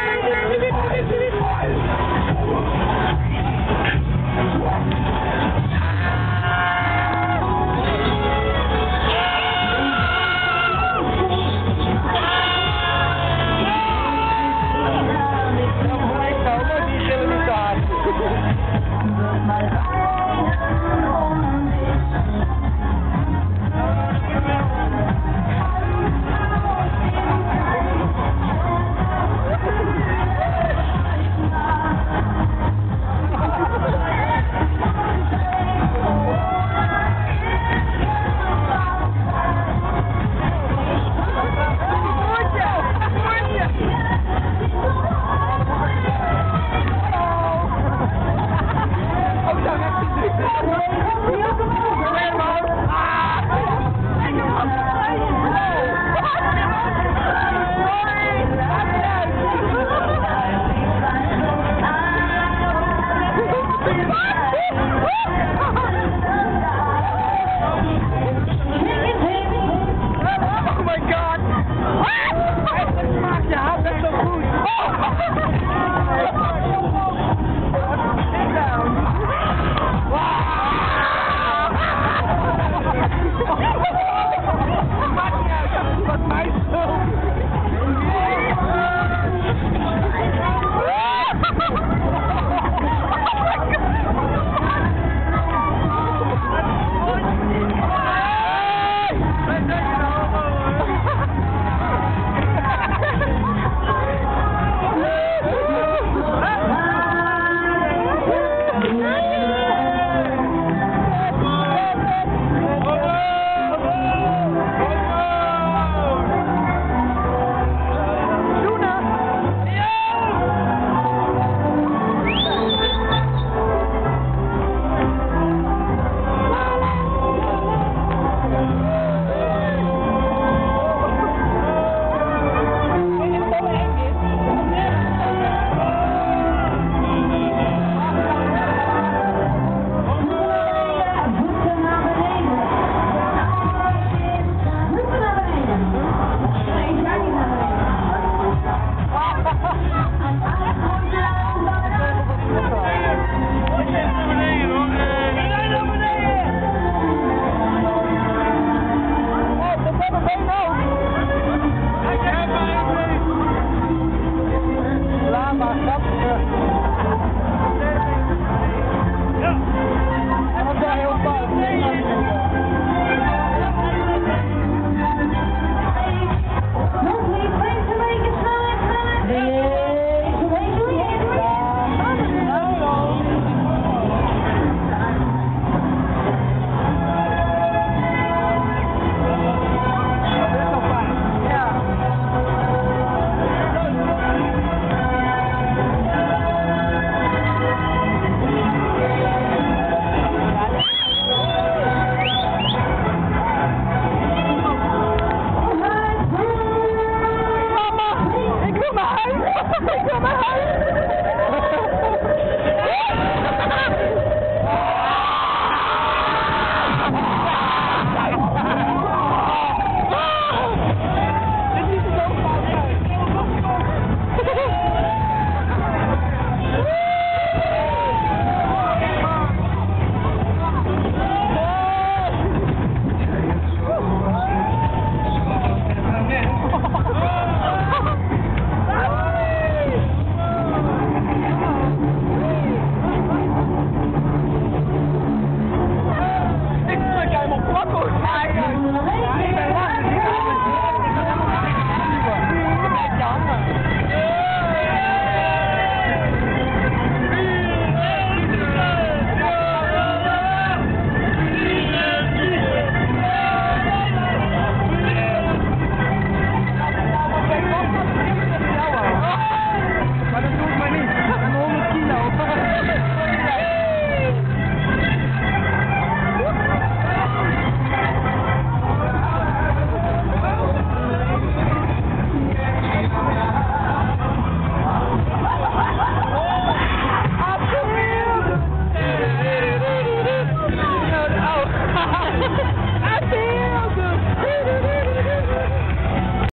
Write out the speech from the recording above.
Oh, my God.